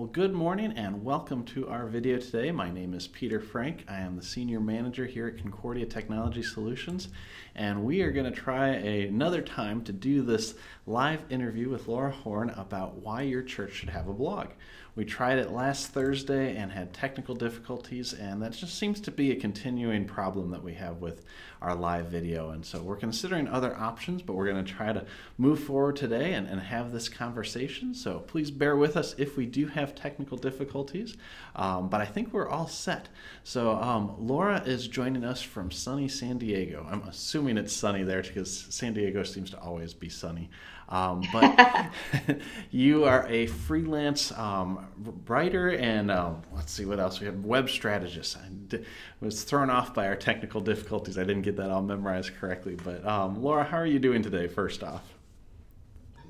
Well, good morning and welcome to our video today. My name is Peter Frank. I am the Senior Manager here at Concordia Technology Solutions, and we are going to try another time to do this live interview with Lora Horn about why your church should have a blog. We tried it last Thursday and had technical difficulties, and that just seems to be a continuing problem that we have with our live video. And so we're considering other options, but we're going to try to move forward today and, and have this conversation. So please bear with us if we do have technical difficulties, um, but I think we're all set. So um, Lora is joining us from sunny San Diego. I'm assuming it's sunny there because San Diego seems to always be sunny. Um, but you are a freelance um, writer and um, let's see what else we have web strategist. I d- was thrown off by our technical difficulties. I didn't get that all memorized correctly. But um, Lora, how are you doing today? First off.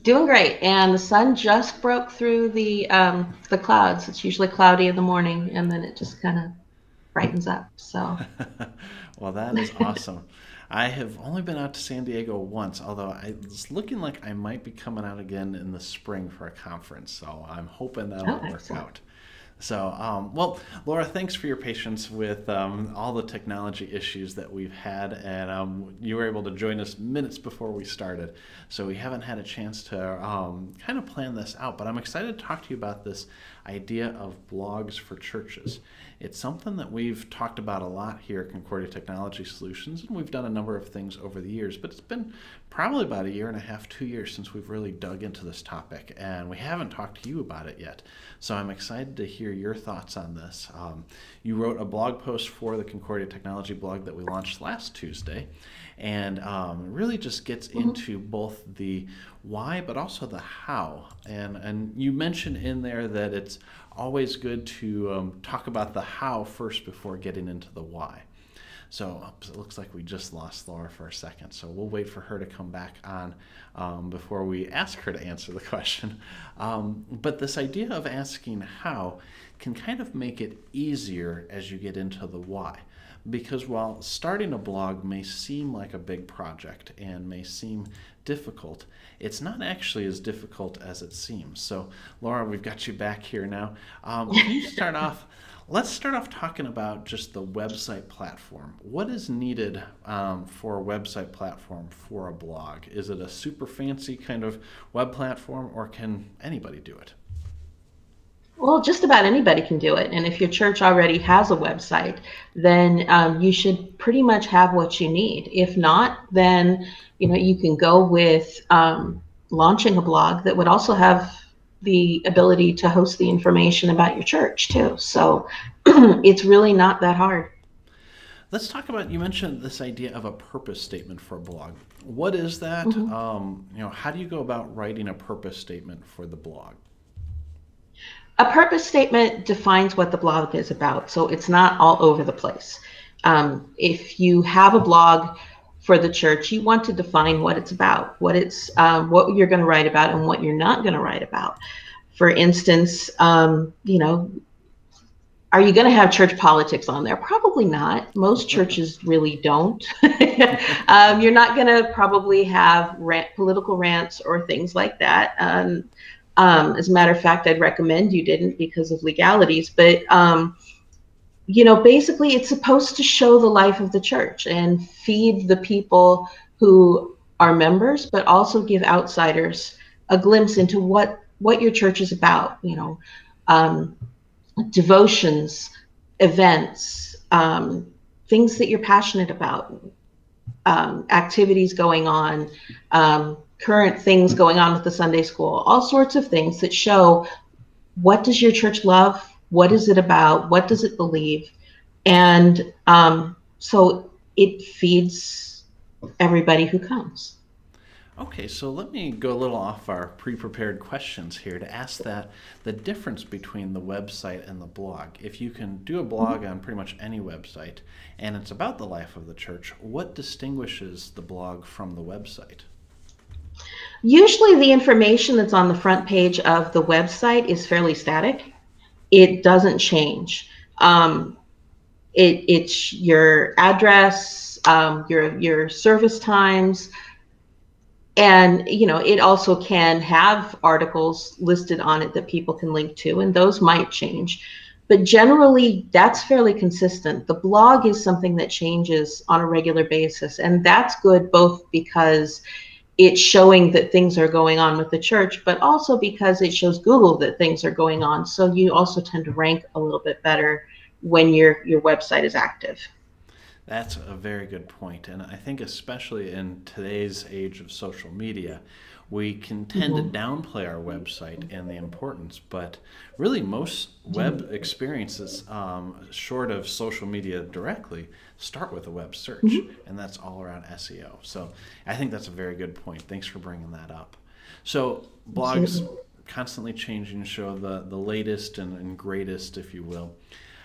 Doing great, and the sun just broke through the um, the clouds. It's usually cloudy in the morning, and then it just kind of brightens up. So, well, that is awesome. I have only been out to San Diego once, although it's looking like I might be coming out again in the spring for a conference. So I'm hoping that'll oh, work out. So, um, well, Lora, thanks for your patience with um, all the technology issues that we've had. And um, you were able to join us minutes before we started. So, we haven't had a chance to um, kind of plan this out. But I'm excited to talk to you about this idea of blogs for churches. It's something that we've talked about a lot here at Concordia Technology Solutions, and we've done a number of things over the years, but it's been probably about a year and a half, two years since we've really dug into this topic, and we haven't talked to you about it yet. So I'm excited to hear your thoughts on this. Um, you wrote a blog post for the Concordia Technology blog that we launched last Tuesday, and um, really just gets mm-hmm. into both the why but also the how. And, and you mentioned in there that it's always good to um, talk about the how first before getting into the why. So it looks like we just lost Lora for a second. So we'll wait for her to come back on um, before we ask her to answer the question. Um, but this idea of asking how can kind of make it easier as you get into the why. Because while starting a blog may seem like a big project and may seem difficult, it's not actually as difficult as it seems. So, Lora, we've got you back here now. Um, can you start off? Let's start off talking about just the website platform. What is needed um, for a website platform for a blog? Is it a super fancy kind of web platform, or can anybody do it? Well, just about anybody can do it. And if your church already has a website, then um, you should pretty much have what you need. If not, then you know you can go with um, launching a blog that would also have the ability to host the information about your church too. So it's really not that hard. Let's talk about. You mentioned this idea of a purpose statement for a blog. What is that? Mm-hmm. Um, you know, how do you go about writing a purpose statement for the blog? A purpose statement defines what the blog is about, so it's not all over the place. Um, if you have a blog for the church, you want to define what it's about, what it's um, what you're going to write about, and what you're not going to write about. For instance, um, you know, are you going to have church politics on there? Probably not. Most churches really don't. um, you're not going to probably have rant, political rants or things like that. Um, um, as a matter of fact, I'd recommend you didn't because of legalities. But um, you know, basically, it's supposed to show the life of the church and feed the people who are members, but also give outsiders a glimpse into what what your church is about. You know, um, devotions, events, um, things that you're passionate about, um, activities going on, um, current things going on with the Sunday school, all sorts of things that show what does your church love, what is it about? What does it believe? And um, so it feeds everybody who comes. Okay, so let me go a little off our pre prepared questions here to ask that the difference between the website and the blog. If you can do a blog on pretty much any website and it's about the life of the church, what distinguishes the blog from the website? Usually, the information that's on the front page of the website is fairly static. It doesn't change. Um, it, it's your address, um, your your service times, and you know it also can have articles listed on it that people can link to and those might change. But generally that's fairly consistent. The blog is something that changes on a regular basis and that's good both because it's showing that things are going on with the church but also because it shows google that things are going on so you also tend to rank a little bit better when your your website is active that's a very good point. And I think, especially in today's age of social media, we can tend mm-hmm. to downplay our website and the importance, but really, most web experiences, um, short of social media directly, start with a web search, mm-hmm. and that's all around SEO. So I think that's a very good point. Thanks for bringing that up. So, blogs constantly changing show the, the latest and, and greatest, if you will.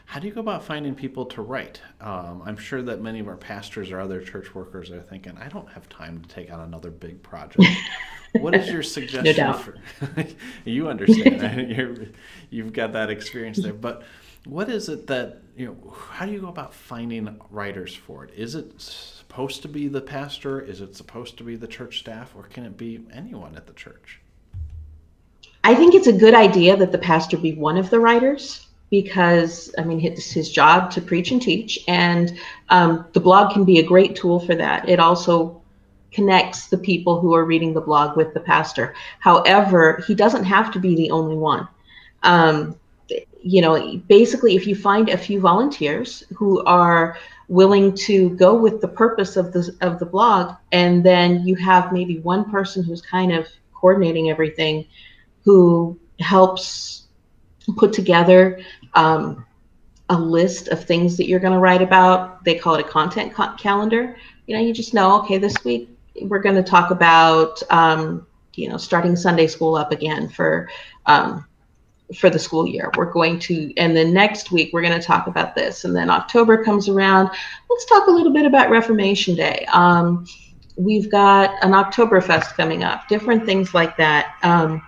How do you go about finding people to write? Um, I'm sure that many of our pastors or other church workers are thinking, I don't have time to take on another big project. what is your suggestion no for you understand. You have got that experience there. But what is it that you know how do you go about finding writers for it? Is it supposed to be the pastor? Is it supposed to be the church staff? Or can it be anyone at the church? I think it's a good idea that the pastor be one of the writers because I mean it's his job to preach and teach, and um, the blog can be a great tool for that. It also connects the people who are reading the blog with the pastor. However, he doesn't have to be the only one. Um, you know, basically, if you find a few volunteers who are willing to go with the purpose of the of the blog, and then you have maybe one person who's kind of coordinating everything, who helps put together um, a list of things that you're going to write about. They call it a content calendar. You know, you just know, okay, this week we're going to talk about, um, you know, starting Sunday school up again for um, for the school year. We're going to, and then next week we're going to talk about this. And then October comes around. Let's talk a little bit about Reformation Day. Um, we've got an Oktoberfest coming up. Different things like that. Um,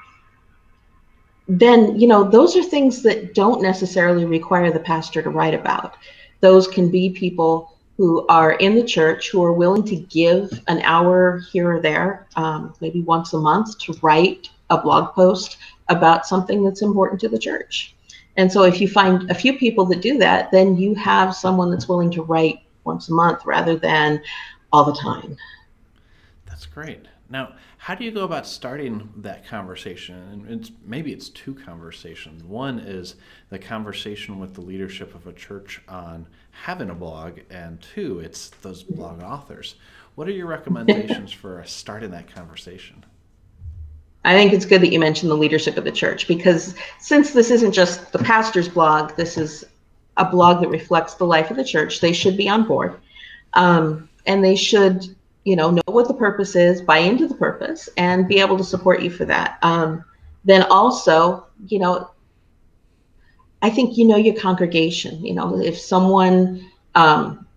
then you know those are things that don't necessarily require the pastor to write about. Those can be people who are in the church who are willing to give an hour here or there um, maybe once a month to write a blog post about something that's important to the church. And so if you find a few people that do that then you have someone that's willing to write once a month rather than all the time. That's great now how do you go about starting that conversation? And it's, maybe it's two conversations. One is the conversation with the leadership of a church on having a blog, and two, it's those blog authors. What are your recommendations for starting that conversation? I think it's good that you mentioned the leadership of the church because since this isn't just the pastor's blog, this is a blog that reflects the life of the church. They should be on board, um, and they should you know, know what the purpose is, buy into the purpose, and be able to support you for that. Um, then also, you know, I think you know your congregation. You know, if someone, um,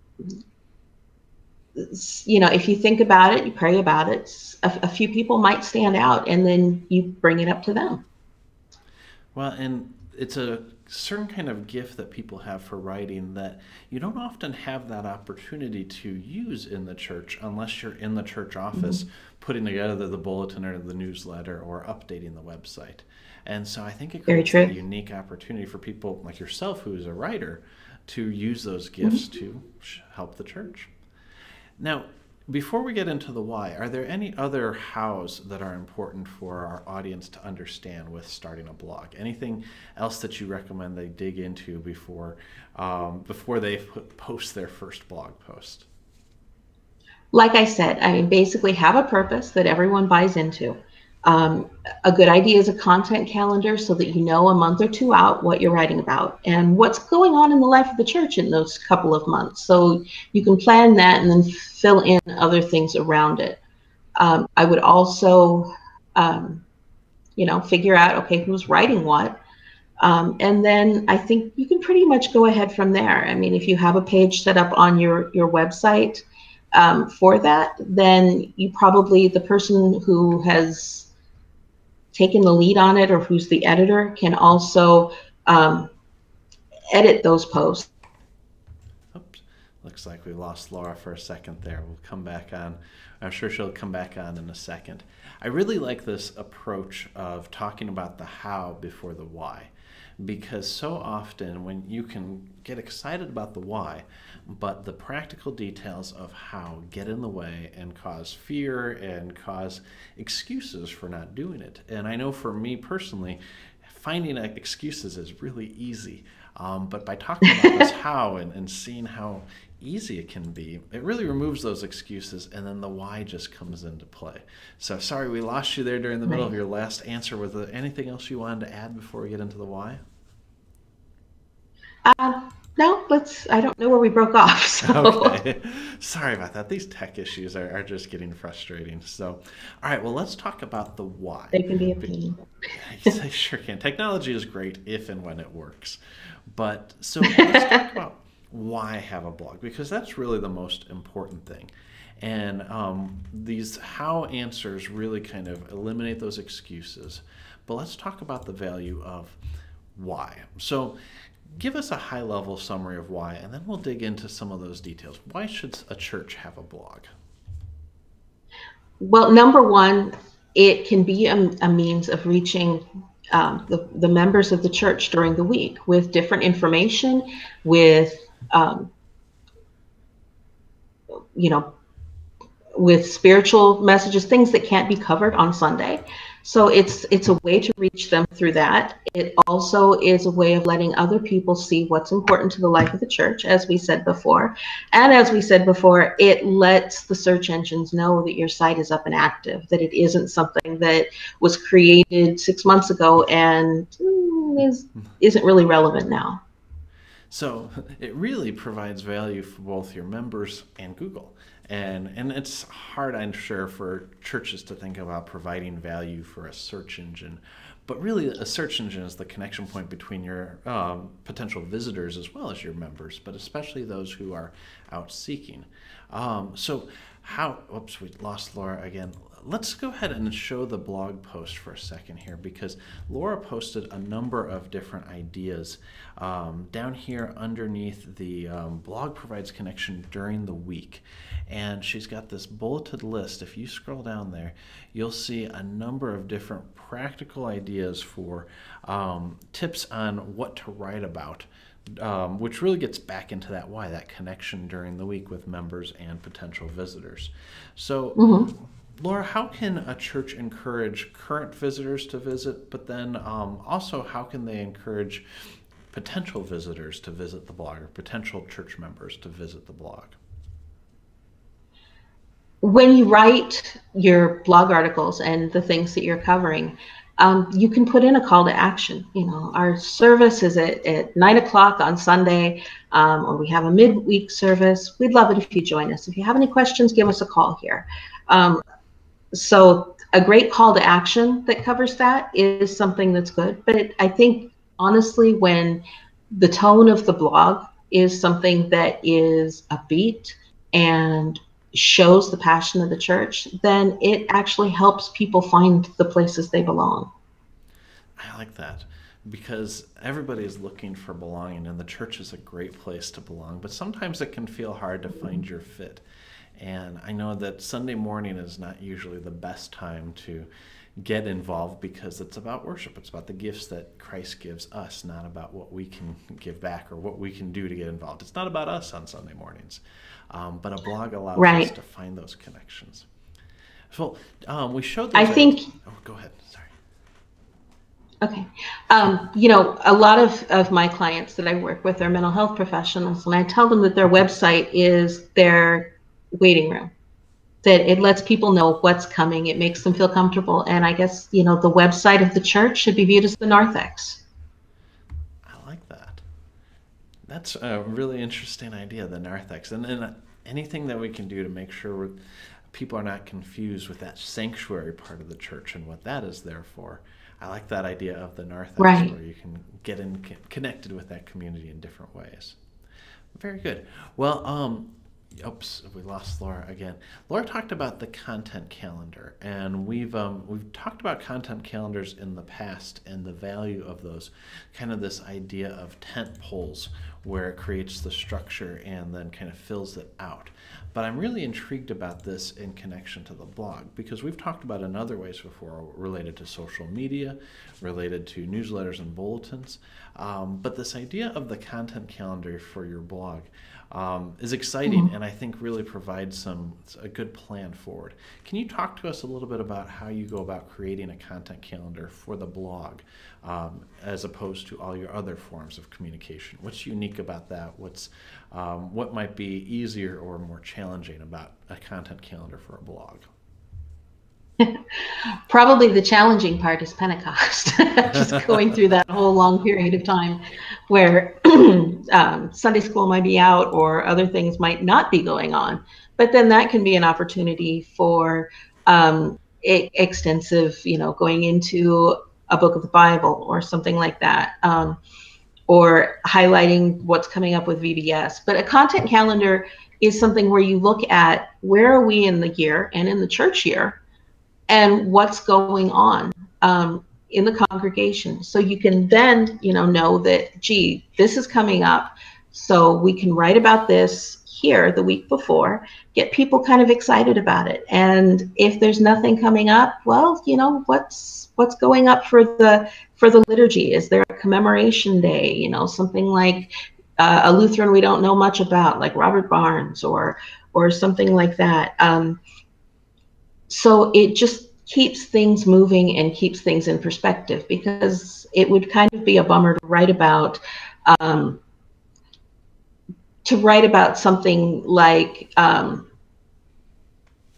you know, if you think about it, you pray about it, a, a few people might stand out, and then you bring it up to them. Well, and it's a certain kind of gift that people have for writing that you don't often have that opportunity to use in the church unless you're in the church office mm-hmm. putting together the bulletin or the newsletter or updating the website. And so I think it creates a unique opportunity for people like yourself, who is a writer, to use those gifts mm-hmm. to help the church. Now, before we get into the why, are there any other hows that are important for our audience to understand with starting a blog? Anything else that you recommend they dig into before um, before they post their first blog post? Like I said, I mean, basically have a purpose that everyone buys into. Um, a good idea is a content calendar so that you know a month or two out what you're writing about and what's going on in the life of the church in those couple of months. So you can plan that and then fill in other things around it. Um, I would also, um, you know, figure out okay who's writing what. Um, and then I think you can pretty much go ahead from there. I mean, if you have a page set up on your your website um, for that, then you probably the person who has taken the lead on it or who's the editor can also um, edit those posts. Oops. Looks like we lost Lora for a second there. We'll come back on. I'm sure she'll come back on in a second. I really like this approach of talking about the how before the why because so often when you can get excited about the why, but the practical details of how get in the way and cause fear and cause excuses for not doing it. And I know for me personally, finding excuses is really easy. Um, but by talking about this how and, and seeing how easy it can be, it really removes those excuses, and then the why just comes into play. So, sorry we lost you there during the middle right. of your last answer. Was there anything else you wanted to add before we get into the why? Uh, no, let's. I don't know where we broke off. So. Okay, sorry about that. These tech issues are, are just getting frustrating. So, all right. Well, let's talk about the why. They can be a pain. they sure can. Technology is great if and when it works, but so let's talk about why have a blog because that's really the most important thing. And um, these how answers really kind of eliminate those excuses. But let's talk about the value of why. So, give us a high level summary of why, and then we'll dig into some of those details. Why should a church have a blog? Well, number one, it can be a, a means of reaching um, the, the members of the church during the week with different information, with, um, you know, with spiritual messages, things that can't be covered on Sunday. So it's it's a way to reach them through that. It also is a way of letting other people see what's important to the life of the church, as we said before. And as we said before, it lets the search engines know that your site is up and active, that it isn't something that was created six months ago and mm, is isn't really relevant now. So it really provides value for both your members and Google. And and it's hard i'm sure for churches to think about providing value for a search engine. But really a search engine is the connection point between your um, potential visitors as well as your members but especially those who are out seeking. Um, so how oops we lost lora again let's go ahead and show the blog post for a second here because Lora posted a number of different ideas um, down here underneath the um, blog provides connection during the week. And she's got this bulleted list. If you scroll down there, you'll see a number of different practical ideas for um, tips on what to write about. Um, which really gets back into that why that connection during the week with members and potential visitors. So, mm-hmm. Lora, how can a church encourage current visitors to visit, but then um, also how can they encourage potential visitors to visit the blog or potential church members to visit the blog? When you write your blog articles and the things that you're covering, um, you can put in a call to action. You know, our service is at, at nine o'clock on Sunday, um, or we have a midweek service. We'd love it if you join us. If you have any questions, give us a call here. Um, so a great call to action that covers that is something that's good. But it, I think honestly, when the tone of the blog is something that is upbeat and shows the passion of the church, then it actually helps people find the places they belong. I like that because everybody is looking for belonging, and the church is a great place to belong. But sometimes it can feel hard to find your fit. And I know that Sunday morning is not usually the best time to get involved because it's about worship. It's about the gifts that Christ gives us, not about what we can give back or what we can do to get involved. It's not about us on Sunday mornings. Um, but a blog allows right. us to find those connections. So um, we showed. I think. Oh, go ahead. Sorry. Okay. Um, you know, a lot of, of my clients that I work with are mental health professionals, and I tell them that their website is their waiting room. That it lets people know what's coming. It makes them feel comfortable. And i guess you know the website of the church should be viewed as the narthex. I like that. That's a really interesting idea the narthex. And then anything that we can do to make sure people are not confused with that sanctuary part of the church and what that is there for. I like that idea of the narthex right. where you can get in connected with that community in different ways. Very good. Well um, oops, we lost Lora again. Lora talked about the content calendar, and we've um, we've talked about content calendars in the past and the value of those. Kind of this idea of tent poles, where it creates the structure and then kind of fills it out. But I'm really intrigued about this in connection to the blog because we've talked about in other ways before related to social media, related to newsletters and bulletins. Um, but this idea of the content calendar for your blog um, is exciting mm-hmm. and I think really provides some a good plan forward. Can you talk to us a little bit about how you go about creating a content calendar for the blog um, as opposed to all your other forms of communication? What's unique about that? What's um, what might be easier or more challenging about a content calendar for a blog? Probably the challenging part is Pentecost, just going through that whole long period of time where um, Sunday school might be out or other things might not be going on. But then that can be an opportunity for um, extensive, you know, going into a book of the Bible or something like that, um, or highlighting what's coming up with VBS. But a content calendar is something where you look at where are we in the year and in the church year and what's going on um, in the congregation. So you can then, you know, know that, gee, this is coming up. So we can write about this here the week before, get people kind of excited about it. And if there's nothing coming up, well, you know, what's what's going up for the for the liturgy? Is there a commemoration day? You know, something like uh, a Lutheran we don't know much about, like Robert Barnes or or something like that. Um, so it just keeps things moving and keeps things in perspective because it would kind of be a bummer to write about um, to write about something like um,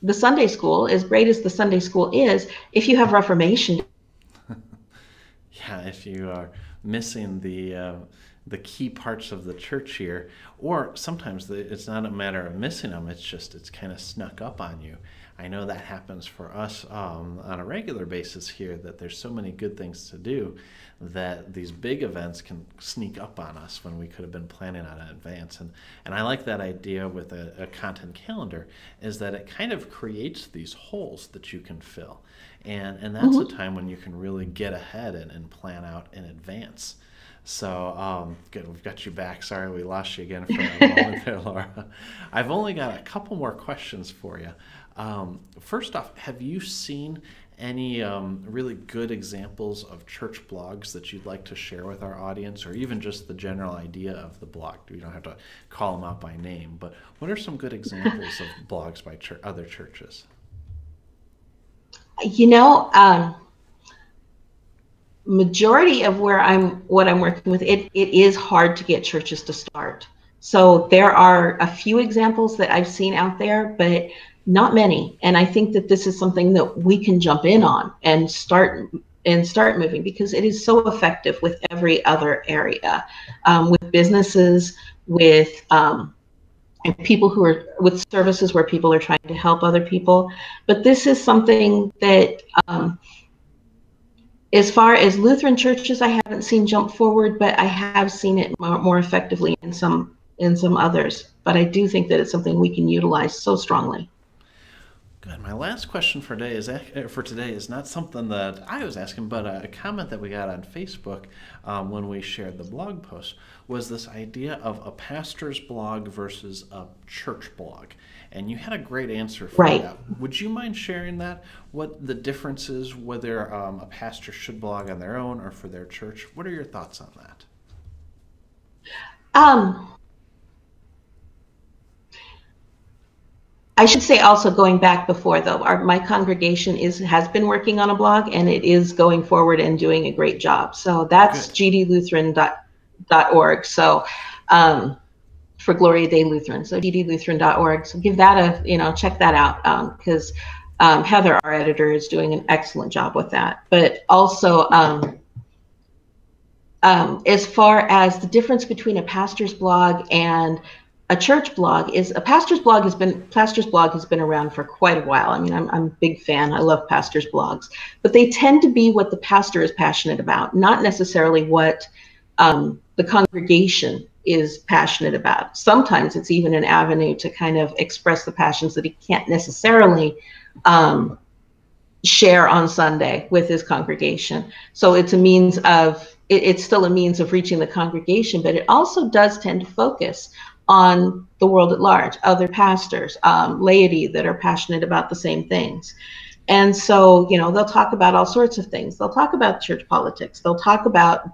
the Sunday school, as great as the Sunday school is, if you have Reformation. yeah, if you are missing the uh, the key parts of the church here, or sometimes the, it's not a matter of missing them; it's just it's kind of snuck up on you. I know that happens for us um, on a regular basis here. That there's so many good things to do that these big events can sneak up on us when we could have been planning on in advance. And and I like that idea with a, a content calendar is that it kind of creates these holes that you can fill, and and that's mm-hmm. a time when you can really get ahead and, and plan out in advance. So um, good, we've got you back. Sorry we lost you again for a moment there, Lora. I've only got a couple more questions for you. Um, first off, have you seen any um, really good examples of church blogs that you'd like to share with our audience, or even just the general idea of the blog? You don't have to call them out by name, but what are some good examples of blogs by ch- other churches? You know, um, majority of where I'm, what I'm working with, it it is hard to get churches to start. So there are a few examples that I've seen out there, but not many. And I think that this is something that we can jump in on and start and start moving because it is so effective with every other area, um, with businesses, with um, people who are with services where people are trying to help other people. But this is something that, um, as far as Lutheran churches, I haven't seen jump forward, but I have seen it more, more effectively in some in some others. But I do think that it's something we can utilize so strongly. Good. My last question for today is uh, for today is not something that I was asking, but a comment that we got on Facebook um, when we shared the blog post was this idea of a pastor's blog versus a church blog, and you had a great answer for right. that. Would you mind sharing that? What the difference is, whether um, a pastor should blog on their own or for their church? What are your thoughts on that? Um, I should say also going back before though, our, my congregation is has been working on a blog and it is going forward and doing a great job. So that's gdlutheran.org. So um, for Gloria Dei Lutheran. So gdlutheran.org. So give that a, you know, check that out because um, um, Heather, our editor, is doing an excellent job with that. But also, um, um, as far as the difference between a pastor's blog and a church blog is a pastor's blog has been pastor's blog has been around for quite a while. I mean, I'm, I'm a big fan. I love pastors' blogs, but they tend to be what the pastor is passionate about, not necessarily what um, the congregation is passionate about. Sometimes it's even an avenue to kind of express the passions that he can't necessarily um, share on Sunday with his congregation. So it's a means of it, it's still a means of reaching the congregation, but it also does tend to focus on the world at large, other pastors, um, laity that are passionate about the same things. And so, you know, they'll talk about all sorts of things. They'll talk about church politics. They'll talk about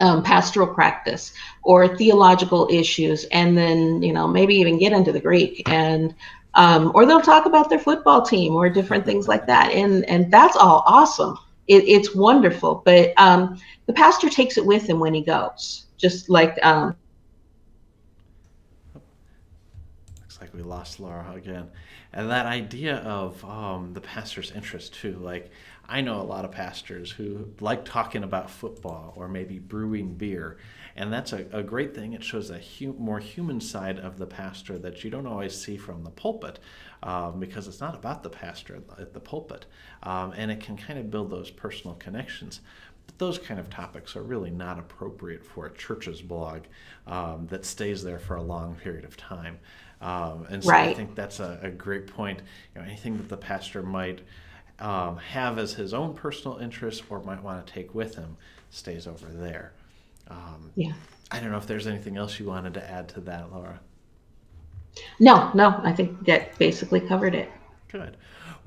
um, pastoral practice or theological issues, and then, you know, maybe even get into the Greek and um, or they'll talk about their football team or different things like that. And and that's all awesome. It, it's wonderful. But um, the pastor takes it with him when he goes, just like um, like we lost Lora again. And that idea of um, the pastor's interest too. Like I know a lot of pastors who like talking about football or maybe brewing beer, and that's a, a great thing. It shows a hu- more human side of the pastor that you don't always see from the pulpit, um, because it's not about the pastor at the pulpit, um, and it can kind of build those personal connections But those kind of topics are really not appropriate for a church's blog um, that stays there for a long period of time. Um, and so right. I think that's a, a, great point. You know, anything that the pastor might um, have as his own personal interest or might want to take with him stays over there. Um, yeah. I don't know if there's anything else you wanted to add to that, Lora. No, no, I think that basically covered it. Good.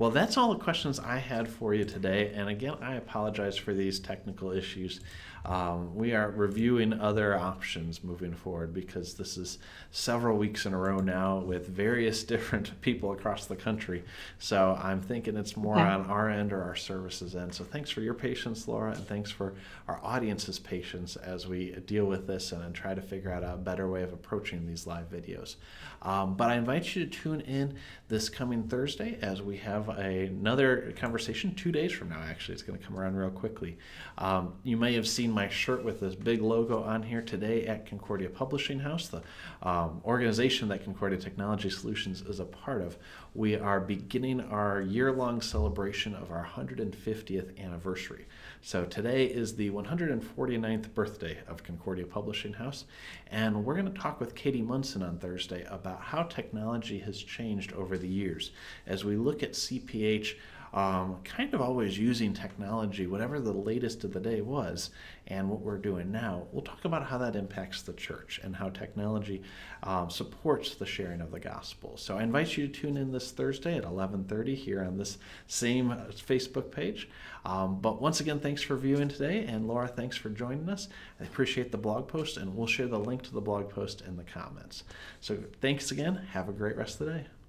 Well, that's all the questions I had for you today. And again, I apologize for these technical issues. Um, we are reviewing other options moving forward because this is several weeks in a row now with various different people across the country. So I'm thinking it's more on our end or our services end. So thanks for your patience, Lora, and thanks for our audience's patience as we deal with this and, and try to figure out a better way of approaching these live videos. Um, but I invite you to tune in this coming Thursday as we have a, another conversation two days from now. Actually, it's going to come around real quickly. Um, you may have seen my shirt with this big logo on here today at Concordia Publishing House, the um, organization that Concordia Technology Solutions is a part of. We are beginning our year long celebration of our 150th anniversary. So today is the 149th birthday of Concordia Publishing House, and we're going to talk with Katie Munson on Thursday about how technology has changed over the years as we look at CPH um, kind of always using technology, whatever the latest of the day was, and what we're doing now. We'll talk about how that impacts the church and how technology um, supports the sharing of the gospel. So I invite you to tune in this Thursday at 11:30 here on this same uh, Facebook page. Um, but once again, thanks for viewing today, and Lora, thanks for joining us. I appreciate the blog post, and we'll share the link to the blog post in the comments. So thanks again. Have a great rest of the day.